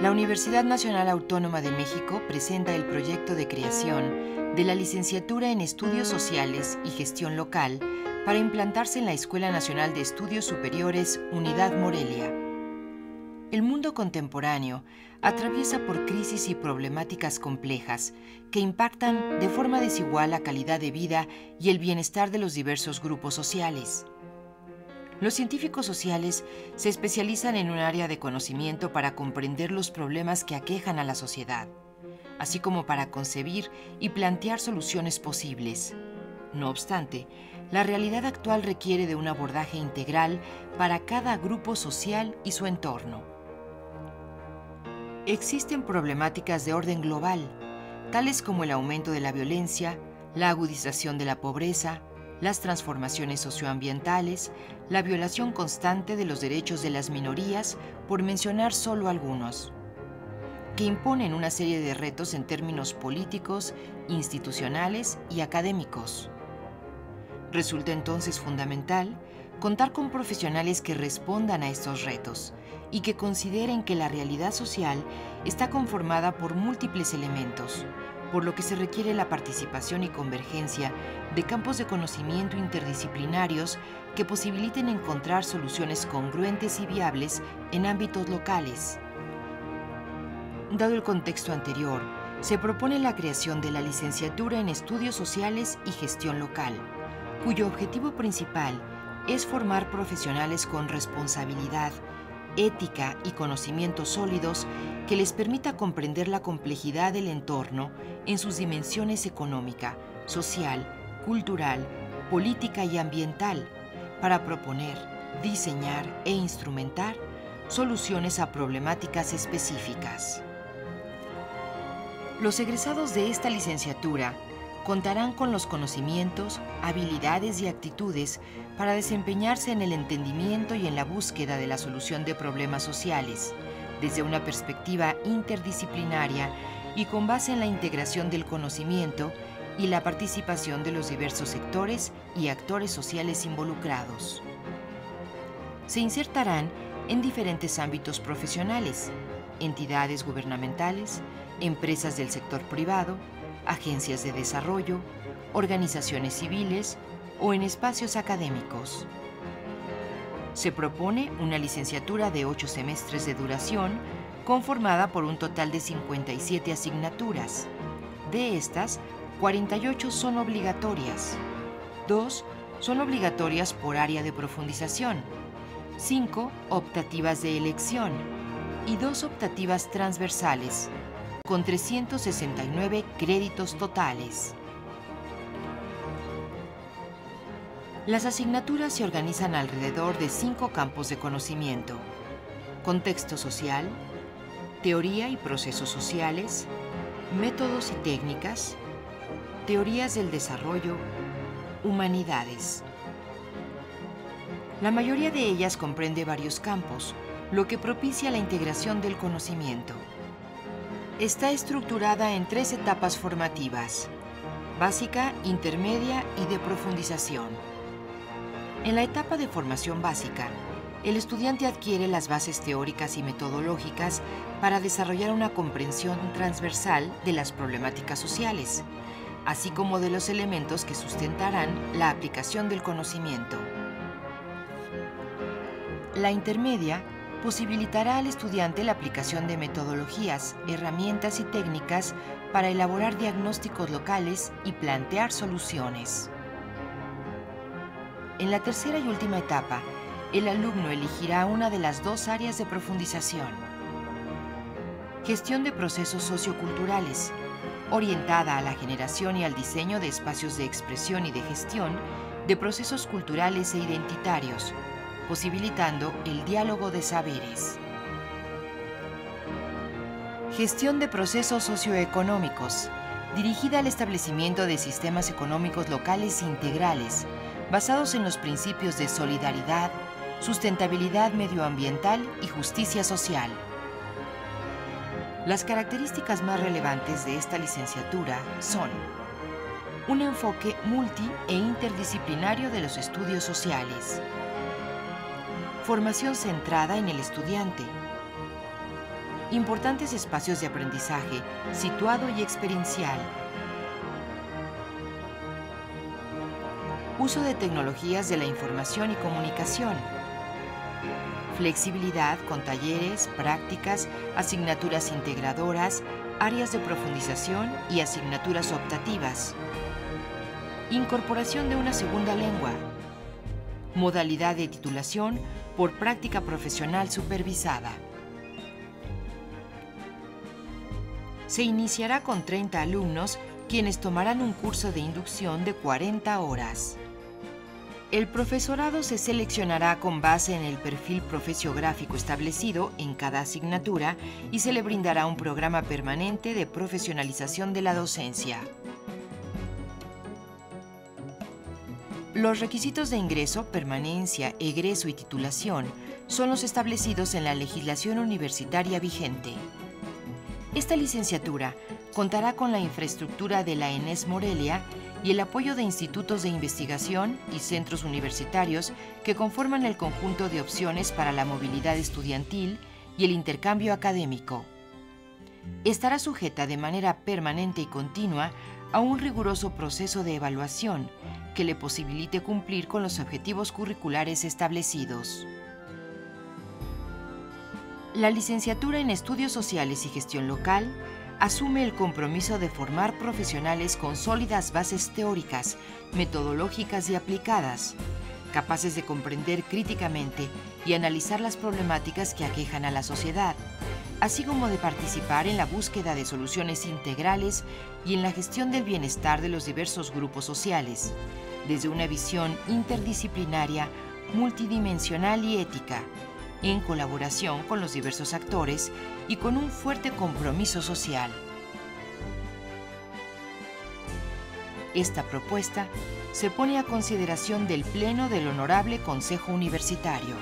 La Universidad Nacional Autónoma de México presenta el proyecto de creación de la licenciatura en Estudios Sociales y Gestión Local para implantarse en la Escuela Nacional de Estudios Superiores Unidad Morelia. El mundo contemporáneo atraviesa por crisis y problemáticas complejas que impactan de forma desigual la calidad de vida y el bienestar de los diversos grupos sociales. Los científicos sociales se especializan en un área de conocimiento para comprender los problemas que aquejan a la sociedad, así como para concebir y plantear soluciones posibles. No obstante, la realidad actual requiere de un abordaje integral para cada grupo social y su entorno. Existen problemáticas de orden global, tales como el aumento de la violencia, la agudización de la pobreza, las transformaciones socioambientales, la violación constante de los derechos de las minorías, por mencionar solo algunos, que imponen una serie de retos en términos políticos, institucionales y académicos. Resulta entonces fundamental contar con profesionales que respondan a estos retos y que consideren que la realidad social está conformada por múltiples elementos, por lo que se requiere la participación y convergencia de campos de conocimiento interdisciplinarios que posibiliten encontrar soluciones congruentes y viables en ámbitos locales. Dado el contexto anterior, se propone la creación de la licenciatura en Estudios Sociales y Gestión Local, cuyo objetivo principal es formar profesionales con responsabilidad, ética y conocimientos sólidos que les permita comprender la complejidad del entorno en sus dimensiones económica, social, cultural, política y ambiental, para proponer, diseñar e instrumentar soluciones a problemáticas específicas. Los egresados de esta licenciatura contarán con los conocimientos, habilidades y actitudes para desempeñarse en el entendimiento y en la búsqueda de la solución de problemas sociales, desde una perspectiva interdisciplinaria y con base en la integración del conocimiento y la participación de los diversos sectores y actores sociales involucrados. Se insertarán en diferentes ámbitos profesionales, entidades gubernamentales, empresas del sector privado, agencias de desarrollo, organizaciones civiles o en espacios académicos. Se propone una licenciatura de ocho semestres de duración conformada por un total de 57 asignaturas. De estas, 48 son obligatorias. Dos son obligatorias por área de profundización, cinco optativas de elección y dos optativas transversales, con 369 créditos totales. Las asignaturas se organizan alrededor de cinco campos de conocimiento. Contexto social, teoría y procesos sociales, métodos y técnicas, teorías del desarrollo, humanidades. La mayoría de ellas comprende varios campos, lo que propicia la integración del conocimiento. Está estructurada en tres etapas formativas, básica, intermedia y de profundización. En la etapa de formación básica, el estudiante adquiere las bases teóricas y metodológicas para desarrollar una comprensión transversal de las problemáticas sociales, así como de los elementos que sustentarán la aplicación del conocimiento. La intermedia posibilitará al estudiante la aplicación de metodologías, herramientas y técnicas para elaborar diagnósticos locales y plantear soluciones. En la tercera y última etapa, el alumno elegirá una de las dos áreas de profundización. Gestión de procesos socioculturales, orientada a la generación y al diseño de espacios de expresión y de gestión de procesos culturales e identitarios, posibilitando el diálogo de saberes. Gestión de procesos socioeconómicos, dirigida al establecimiento de sistemas económicos locales integrales, basados en los principios de solidaridad, sustentabilidad medioambiental y justicia social. Las características más relevantes de esta licenciatura son un enfoque multi e interdisciplinario de los estudios sociales, formación centrada en el estudiante, importantes espacios de aprendizaje, situado y experiencial. Uso de tecnologías de la información y comunicación. Flexibilidad con talleres, prácticas, asignaturas integradoras, áreas de profundización y asignaturas optativas. Incorporación de una segunda lengua. Modalidad de titulación por práctica profesional supervisada. Se iniciará con 30 alumnos quienes tomarán un curso de inducción de 40 horas. El profesorado se seleccionará con base en el perfil profesiográfico establecido en cada asignatura y se le brindará un programa permanente de profesionalización de la docencia. Los requisitos de ingreso, permanencia, egreso y titulación son los establecidos en la legislación universitaria vigente. Esta licenciatura contará con la infraestructura de la ENES Morelia y el apoyo de institutos de investigación y centros universitarios que conforman el conjunto de opciones para la movilidad estudiantil y el intercambio académico. Estará sujeta de manera permanente y continua a un riguroso proceso de evaluación que le posibilite cumplir con los objetivos curriculares establecidos. La licenciatura en Estudios Sociales y Gestión Local asume el compromiso de formar profesionales con sólidas bases teóricas, metodológicas y aplicadas, capaces de comprender críticamente y analizar las problemáticas que aquejan a la sociedad, así como de participar en la búsqueda de soluciones integrales y en la gestión del bienestar de los diversos grupos sociales, desde una visión interdisciplinaria, multidimensional y ética, en colaboración con los diversos actores y con un fuerte compromiso social. Esta propuesta se pone a consideración del Pleno del Honorable Consejo Universitario.